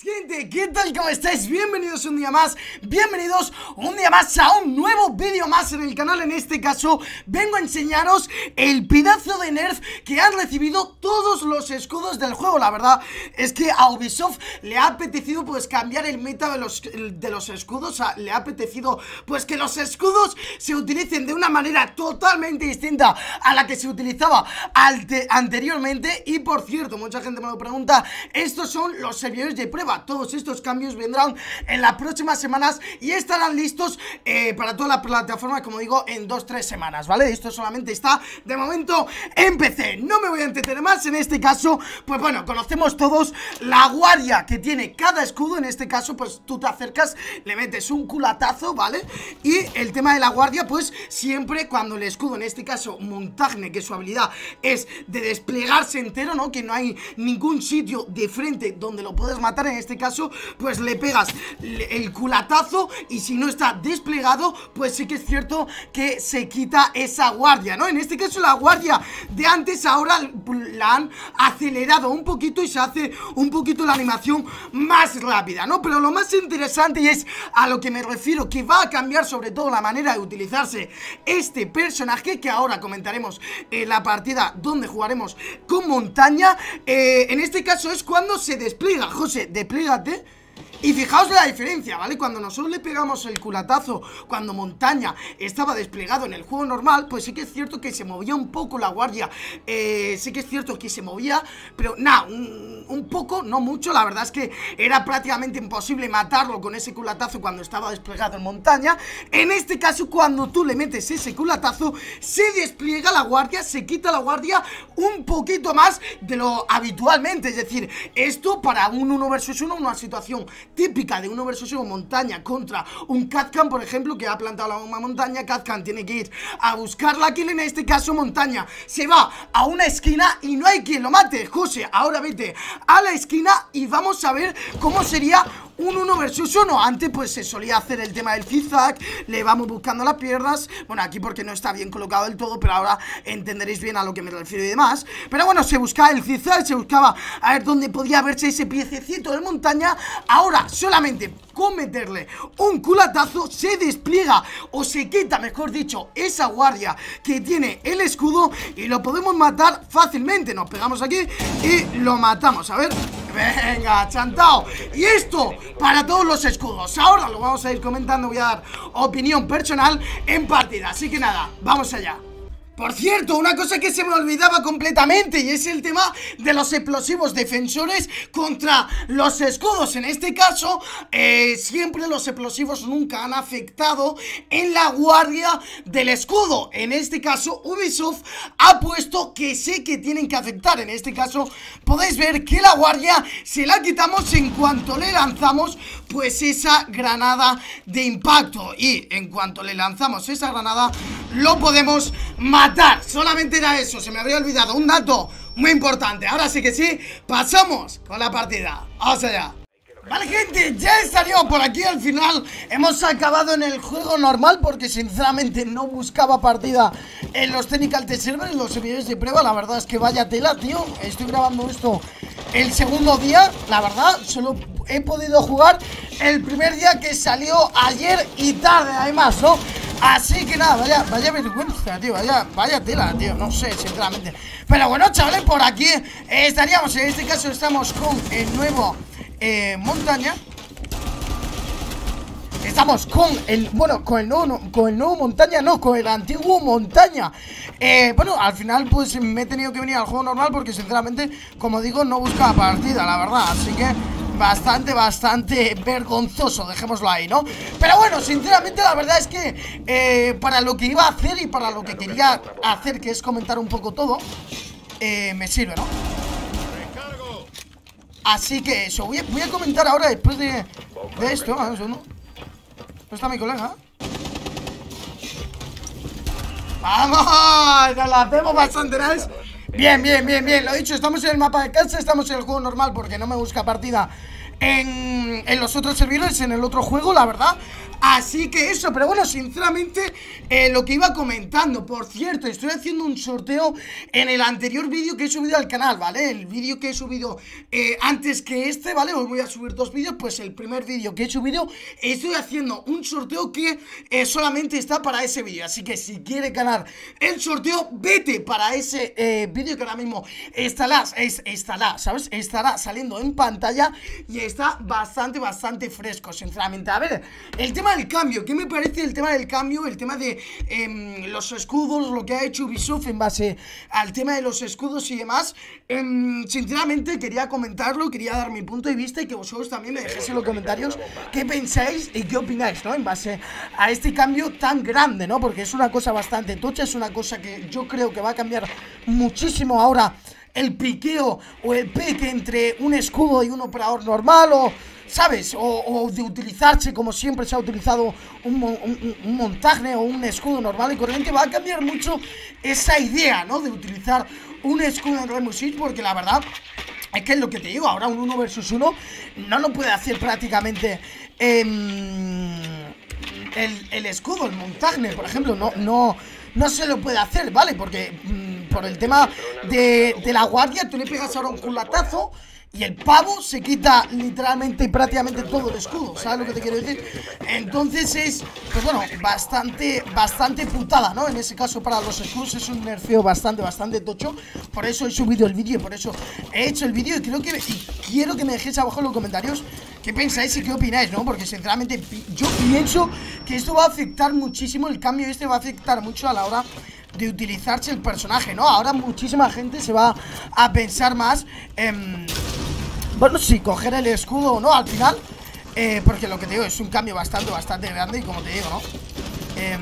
gente, ¿qué tal? ¿Cómo estáis? Bienvenidos un día más, bienvenidos un día más a un nuevo vídeo más en el canal. En este caso vengo a enseñaros el pedazo de nerf que han recibido todos los escudos del juego. La verdad es que a Ubisoft le ha apetecido pues cambiar el meta de los, de los escudos. Le ha apetecido pues que los escudos se utilicen de una manera totalmente distinta a la que se utilizaba anteriormente. Y por cierto, mucha gente me lo pregunta, estos son los servidores de prueba Todos estos cambios vendrán en las próximas semanas y estarán listos eh, para toda la plataforma, como digo, en 2-3 semanas, ¿vale? Esto solamente está, de momento, en PC No me voy a entretener más, en este caso, pues bueno, conocemos todos la guardia que tiene cada escudo En este caso, pues tú te acercas, le metes un culatazo, ¿vale? Y el tema de la guardia, pues siempre cuando el escudo, en este caso, Montagne, que su habilidad es de desplegarse entero, ¿no? Que no hay ningún sitio de frente donde lo puedes matar en este caso, pues le pegas el culatazo y si no está desplegado, pues sí que es cierto que se quita esa guardia, ¿no? En este caso la guardia de antes ahora la han acelerado un poquito y se hace un poquito la animación más rápida, ¿no? Pero lo más interesante y es a lo que me refiero, que va a cambiar sobre todo la manera de utilizarse este personaje que ahora comentaremos en la partida donde jugaremos con montaña, eh, en este caso es cuando se despliega, José, replégate y fijaos la diferencia, ¿vale? Cuando nosotros le pegamos el culatazo Cuando Montaña estaba desplegado en el juego normal Pues sí que es cierto que se movía un poco la guardia. Eh, Sí que es cierto que se movía Pero nada, un, poco, no mucho. La verdad es que era prácticamente imposible matarlo con ese culatazo Cuando estaba desplegado en Montaña. En este caso, cuando tú le metes ese culatazo Se despliega la guardia, se quita la guardia Un poquito más de lo habitualmente. Es decir, esto para un 1 versus 1 Una situación típica de un versus montaña contra un Catcan, por ejemplo, que ha plantado la bomba montaña, Catcan tiene que ir a buscar la kill, en este caso montaña. Se va a una esquina y no hay quien lo mate, José, ahora vete a la esquina y vamos a ver cómo sería un 1 versus 1 Antes pues se solía hacer el tema del zigzag Le vamos buscando las piernas. Bueno, aquí porque no está bien colocado del todo Pero ahora entenderéis bien a lo que me refiero y demás. Pero bueno, se buscaba el zigzag Se buscaba a ver dónde podía verse ese piececito de montaña. Ahora, solamente con meterle un culatazo Se despliega o se quita, mejor dicho Esa guardia que tiene el escudo Y lo podemos matar fácilmente. Nos pegamos aquí y lo matamos. A ver Venga, chantao. Y esto para todos los escudos. Ahora lo vamos a ir comentando Voy a dar opinión personal en partida. Así que nada, vamos allá por cierto, una cosa que se me olvidaba completamente y es el tema de los explosivos defensores contra los escudos. En este caso, eh, siempre los explosivos nunca han afectado en la guardia del escudo. En este caso, Ubisoft ha puesto que sé que tienen que afectar. En este caso, podéis ver que la guardia se la quitamos en cuanto le lanzamos pues esa granada de impacto. Y en cuanto le lanzamos esa granada, lo podemos matar Solamente era eso, se me había olvidado. Un dato muy importante. Ahora sí que sí, pasamos con la partida. Vamos allá. Vale gente, ya estaríamos por aquí al final. Hemos acabado en el juego normal Porque sinceramente no buscaba partida En los Technical Test Servers Los servidores de prueba, la verdad es que vaya tela, tío. Estoy grabando esto el segundo día. La verdad, solo he podido jugar El primer día que salió ayer y tarde Además, ¿no? Así que nada, vaya, vaya vergüenza, tío Vaya, vaya tela, tío, no sé, sinceramente. Pero bueno, chavales, por aquí estaríamos. En este caso estamos con el nuevo eh, montaña. Estamos con el, bueno, con el nuevo, con el nuevo montaña, no, con el antiguo montaña. Eh, Bueno, al final pues me he tenido que venir al juego normal porque sinceramente, como digo, no buscaba partida, la verdad. Así que bastante, bastante vergonzoso, dejémoslo ahí, ¿no? Pero bueno, sinceramente la verdad es que eh, para lo que iba a hacer y para lo que quería hacer, que es comentar un poco todo, eh, me sirve, ¿no? Así que eso, voy a, comentar ahora después de, esto, ver, ¿no? está mi colega? ¡Vamos! Nos la hacemos bastante nice Bien, bien, bien, bien, lo dicho, estamos en el mapa de casa, estamos en el juego normal porque no me busca partida en, en los otros servidores, en el otro juego, la verdad Así que eso, pero bueno, sinceramente, eh, lo que iba comentando, por cierto, estoy haciendo un sorteo en el anterior vídeo que he subido al canal, ¿vale? El vídeo que he subido eh, antes que este, ¿vale? Os voy a subir dos vídeos, pues el primer vídeo que he subido, estoy haciendo un sorteo que eh, solamente está para ese vídeo. Así que si quiere ganar el sorteo, vete para ese vídeo que ahora mismo estará, es, estará, ¿sabes? Estará saliendo en pantalla y está bastante, bastante fresco, sinceramente. A ver, el tema del cambio, ¿qué me parece el tema del cambio? El tema de em, los escudos, lo que ha hecho Ubisoft en base al tema de los escudos y demás. Em, sinceramente quería comentarlo, quería dar mi punto de vista y que vosotros también me dejéis en los comentarios qué pensáis y qué opináis, ¿no? En base a este cambio tan grande, ¿no? Porque es una cosa bastante tocha, es una cosa que yo creo que va a cambiar muchísimo ahora el piqueo o el pique entre un escudo y un operador normal o ¿sabes? O, de utilizarse como siempre se ha utilizado un, un, montaje o un escudo normal y corriente, va a cambiar mucho esa idea, ¿no? De utilizar un escudo en Rainbow porque la verdad es que es lo que te digo, ahora un 1 versus 1 no lo puede hacer prácticamente el, el, escudo, el montaje, por ejemplo, no, no, no se lo puede hacer, ¿vale? Porque mm, por el tema de, de la guardia, tú le pegas ahora un culatazo y el pavo se quita literalmente y prácticamente todo el escudo, ¿sabes lo que te quiero decir? Entonces es, pues bueno, bastante, bastante putada, ¿no? En ese caso para los escudos es un nerfeo bastante, bastante tocho Por eso he subido el vídeo y por eso he hecho el vídeo y creo que, quiero que me dejéis abajo en los comentarios qué pensáis y qué opináis, ¿no? Porque sinceramente yo pienso que esto va a afectar muchísimo, el cambio este va a afectar mucho a la hora de utilizarse el personaje, ¿no? Ahora muchísima gente se va a pensar más en bueno, si coger el escudo o no al final eh, Porque lo que te digo es un cambio bastante, bastante grande Y como te digo, ¿no? Eh,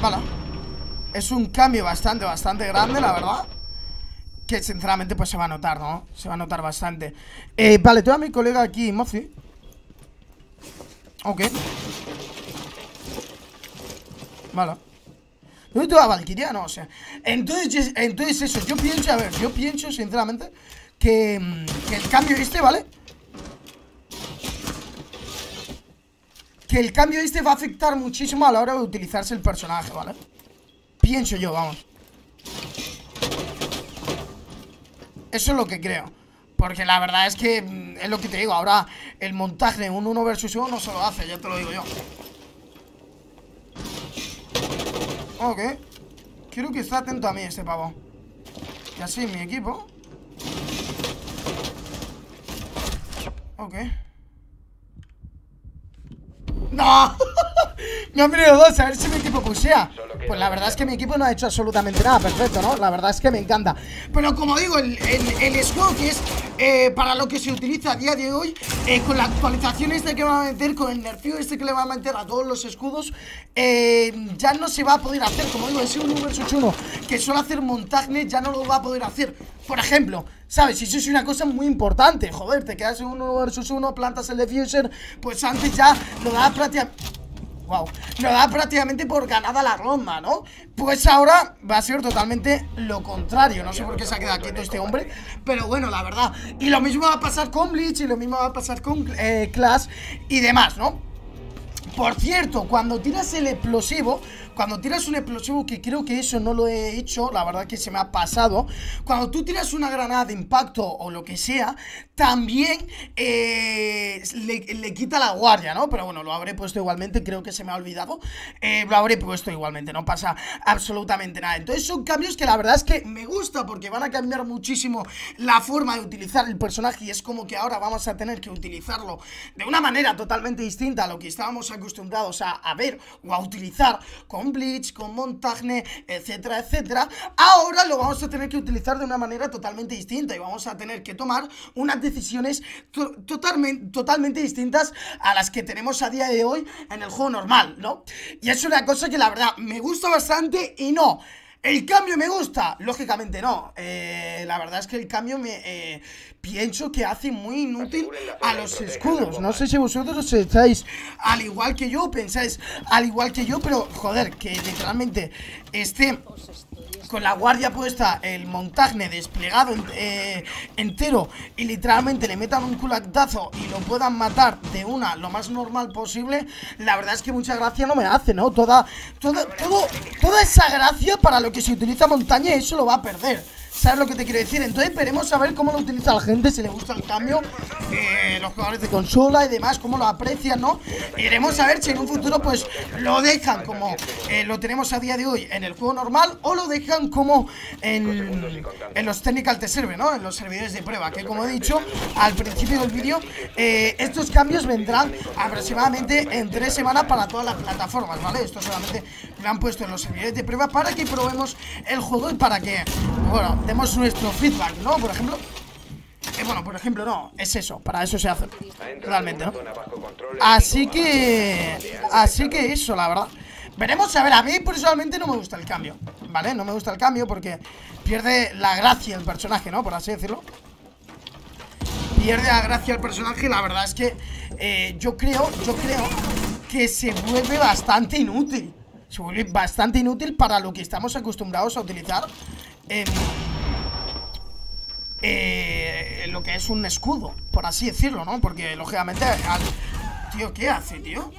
vale Es un cambio bastante, bastante grande, la verdad Que sinceramente pues se va a notar, ¿no? Se va a notar bastante eh, Vale, tengo a mi colega aquí, Mozi Ok Vale ¿Dónde te va Valkyria? No, o sea Entonces, entonces eso, yo pienso, a ver Yo pienso, sinceramente que, el cambio este, ¿vale? Que el cambio este va a afectar muchísimo a la hora de utilizarse el personaje, ¿vale? Pienso yo, vamos. Eso es lo que creo. Porque la verdad es que mm, Es lo que te digo, ahora el montaje de un 1 versus 1 no se lo hace, ya te lo digo yo. Ok. Quiero que esté atento a mí este pavo. Y así mi equipo Ok. ¡No! Me han venido dos, a ver si mi equipo pusea Pues la verdad es que mi equipo no ha hecho absolutamente nada Perfecto, ¿no? La verdad es que me encanta Pero como digo, el, el, es eh, Para lo que se utiliza a día de hoy eh, Con la actualización este que va a meter Con el nerfeo este que le va a meter a todos los escudos eh, Ya no se va a poder hacer Como digo, ese 1 vs 1 Que suele hacer montaje ya no lo va a poder hacer Por ejemplo ¿Sabes? Y eso es una cosa muy importante Joder, te quedas en 1 versus 1 Plantas el defuser Pues antes ya lo da prácticamente Wow, lo da prácticamente por ganada la ronda, ¿no? Pues ahora va a ser totalmente lo contrario No sé por qué se ha quedado quieto este hombre Pero bueno, la verdad Y lo mismo va a pasar con Bleach Y lo mismo va a pasar con eh, Clash y demás, ¿no? Por cierto, cuando tiras el explosivo cuando tiras un explosivo, que creo que eso no lo he hecho, la verdad que se me ha pasado. Cuando tú tiras una granada de impacto o lo que sea, también eh, le, quita la guardia, ¿no? Pero bueno, lo habré puesto igualmente, creo que se me ha olvidado. Eh, lo habré puesto igualmente, no pasa absolutamente nada. Entonces son cambios que la verdad es que me gusta porque van a cambiar muchísimo la forma de utilizar el personaje y es como que ahora vamos a tener que utilizarlo de una manera totalmente distinta a lo que estábamos acostumbrados a, a ver o a utilizar Bleach, con Montagne, etcétera, etcétera, ahora lo vamos a tener que utilizar de una manera totalmente distinta y vamos a tener que tomar unas decisiones totalmente, totalmente distintas a las que tenemos a día de hoy en el juego normal, ¿no? Y es una cosa que la verdad me gusta bastante y no... ¿El cambio me gusta? Lógicamente no. Eh, la verdad es que el cambio me eh, pienso que hace muy inútil a los escudos. No sé si vosotros estáis al igual que yo, pensáis al igual que yo, pero joder, que literalmente este con la guardia puesta, el montaje desplegado eh, entero y literalmente le metan un culatazo y lo puedan matar de una lo más normal posible, la verdad es que mucha gracia no me hace, ¿no? Toda, toda, todo, toda esa gracia para lo que se utiliza montaña, eso lo va a perder. ¿Sabes lo que te quiero decir? Entonces veremos a ver cómo lo utiliza la gente, si le gusta el cambio, eh, los jugadores de consola y demás, cómo lo aprecian, ¿no? Y veremos a ver si en un futuro pues lo dejan como eh, lo tenemos a día de hoy en el juego normal o lo dejan como en, en los technical te sirve, ¿no? En los servidores de prueba, que como he dicho al principio del vídeo, eh, estos cambios vendrán aproximadamente en tres semanas para todas las plataformas, ¿vale? Esto solamente lo han puesto en los servidores de prueba para que probemos el juego y para que, bueno, demos nuestro feedback, ¿no? Por ejemplo eh, bueno, por ejemplo, no, es eso, para eso se hace Realmente, ¿no? Así que... Así que eso, la verdad Veremos, a ver, a mí personalmente no me gusta el cambio ¿Vale? No me gusta el cambio porque pierde la gracia el personaje, ¿no? Por así decirlo Pierde la gracia el personaje La verdad es que eh, yo creo, yo creo que se vuelve bastante inútil Se vuelve bastante inútil para lo que estamos acostumbrados a utilizar en eh, lo que es un escudo, por así decirlo, ¿no? Porque, lógicamente, Tío, ¿qué hace, tío?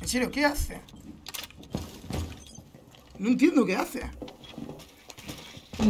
¿En serio, qué hace? No entiendo qué hace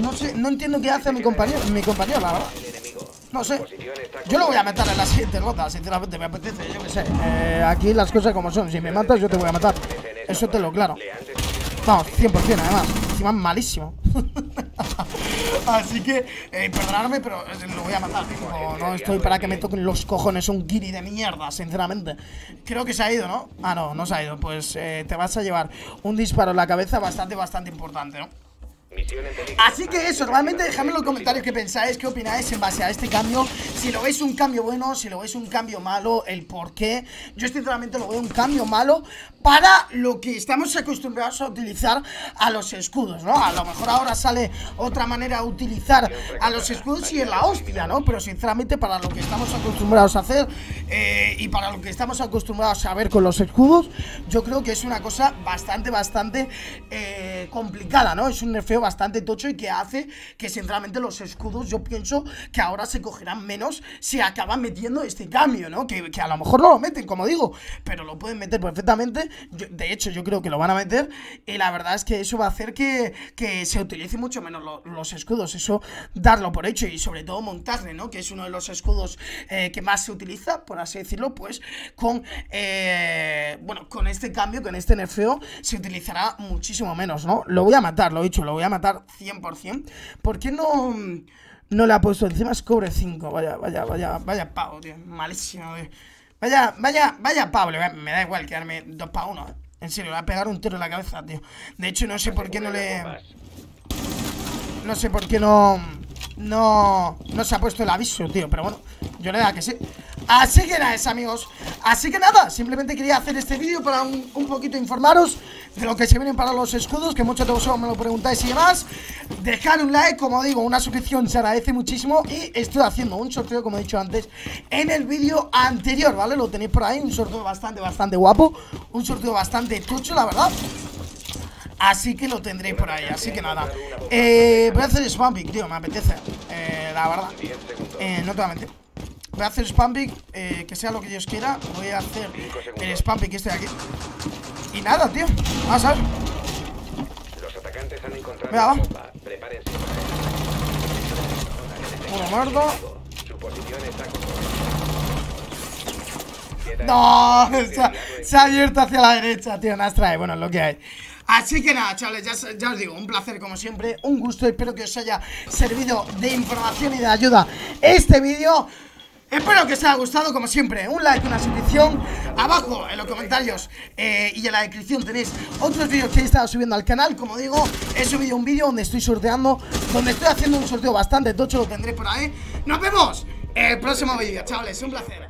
No sé, no entiendo qué hace mi compañero, mi compañero, la verdad no sé Yo lo voy a matar en la siguiente ronda Sinceramente me apetece, yo qué sé eh, Aquí las cosas como son Si me matas yo te voy a matar Eso te lo claro Vamos, 100% además Encima malísimo Así que, eh, perdonadme, pero lo voy a matar. No, estoy para que me toquen los cojones un guiri de mierda, sinceramente. Creo que se ha ido, ¿no? Ah, no, no se ha ido. Pues eh, te vas a llevar un disparo en la cabeza bastante, bastante importante, ¿no? Así que eso, realmente dejadme en los comentarios qué pensáis, qué opináis en base a este cambio Si lo veis un cambio bueno, si lo veis un cambio malo, el por qué Yo sinceramente lo veo un cambio malo para lo que estamos acostumbrados a utilizar a los escudos, ¿no? A lo mejor ahora sale otra manera de utilizar a los escudos y en la hostia, ¿no? Pero sinceramente para lo que estamos acostumbrados a hacer eh, y para lo que estamos acostumbrados a ver con los escudos Yo creo que es una cosa bastante, bastante eh, complicada, ¿no? Es un nerfeo bastante tocho y que hace que sinceramente los escudos yo pienso que ahora se cogerán menos si acaban metiendo este cambio, ¿no? Que, a lo mejor no lo meten, como digo, pero lo pueden meter perfectamente. de hecho, yo creo que lo van a meter y la verdad es que eso va a hacer que, se utilice mucho menos los escudos. Eso, darlo por hecho y sobre todo montarle, ¿no? Que es uno de los escudos eh, que más se utiliza, por así decirlo, pues con, eh, bueno, con este cambio, con este nerfeo, se utilizará muchísimo menos, ¿no? Lo voy a matar, lo he dicho, lo voy a matar 100%. ¿Por qué no, no le ha puesto encima? Es cobre 5. Vaya, vaya, vaya, vaya pavo, tío. Malísimo, Vaya, vaya, vaya Pablo, me da igual quedarme 2 para 1. En serio, le va a pegar un tiro en la cabeza, tío. De hecho, no sé por qué no le... No sé por qué no... No, no se ha puesto el aviso, tío Pero bueno, yo le da que sí. Así que nada, amigos Así que nada, simplemente quería hacer este vídeo Para un, poquito informaros De lo que se vienen para los escudos Que muchos de vosotros me lo preguntáis y demás. Dejad un like, como digo, una suscripción Se agradece muchísimo Y estoy haciendo un sorteo, como he dicho antes En el vídeo anterior, ¿vale? Lo tenéis por ahí Un sorteo bastante, bastante guapo Un sorteo bastante tucho, la verdad Así que lo tendré por ahí, así que nada. Eh, Voy a hacer spam tío, me apetece eh, La verdad. Eh, No te voy a mentir. Voy a hacer spam eh, que sea lo que Dios quiera Voy a hacer el spam pick este de aquí. Y nada, tío Vamos a ver. Los Venga, va. Uno muerto No, se ha, se ha abierto hacia la derecha, tío, Nas trae, bueno, lo que hay. Así que nada, chavales, ya, os digo, un placer como siempre, un gusto, espero que os haya servido de información y de ayuda este vídeo. Espero que os haya gustado, como siempre, un like, una suscripción Abajo en los comentarios eh, y en la descripción tenéis otros vídeos que he estado subiendo al canal. Como digo, he subido un vídeo donde estoy sorteando Donde estoy haciendo un sorteo bastante tocho, lo tendré por ahí. Nos vemos el próximo vídeo, chavales, un placer